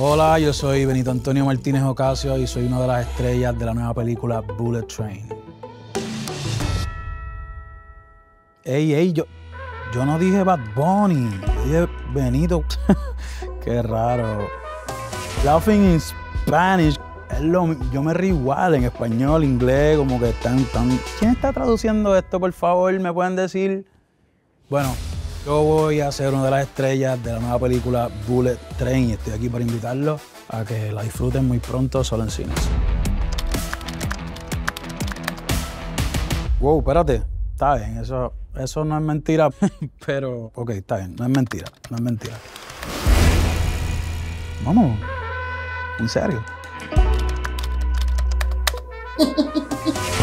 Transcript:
Hola, yo soy Benito Antonio Martínez Ocasio y soy una de las estrellas de la nueva película Bullet Train. Ey, ey, yo, yo no dije Bad Bunny, dije Benito. Qué raro. Laughing in Spanish. Yo me río igual en español, inglés, como que están tan. ¿Quién está traduciendo esto, por favor? ¿Me pueden decir? Bueno, yo voy a ser una de las estrellas de la nueva película Bullet Train y estoy aquí para invitarlos a que la disfruten muy pronto solo en cines. Wow, espérate. Está bien, eso, eso no es mentira, pero ok, está bien, no es mentira, no es mentira. Vamos, en serio.